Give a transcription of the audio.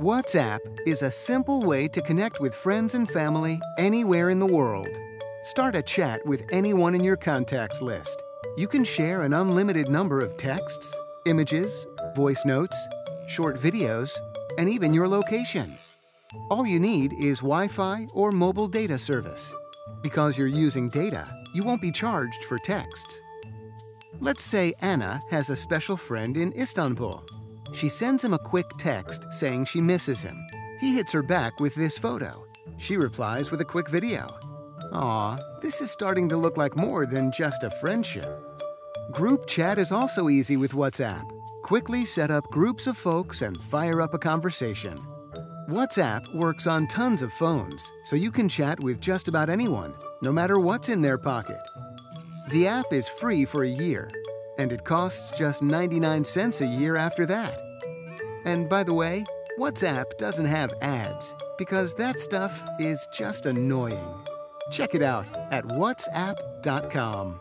WhatsApp is a simple way to connect with friends and family anywhere in the world. Start a chat with anyone in your contacts list. You can share an unlimited number of texts, images, voice notes, short videos, and even your location. All you need is Wi Fi or mobile data service. Because you're using data, you won't be charged for texts. Let's say Anna has a special friend in Istanbul. She sends him a quick text saying she misses him. He hits her back with this photo. She replies with a quick video. Aw, this is starting to look like more than just a friendship. Group chat is also easy with WhatsApp. Quickly set up groups of folks and fire up a conversation. WhatsApp works on tons of phones, so you can chat with just about anyone, no matter what's in their pocket. The app is free for a year, and it costs just 99 cents a year after that. And by the way, WhatsApp doesn't have ads, because that stuff is just annoying. Check it out at whatsapp.com.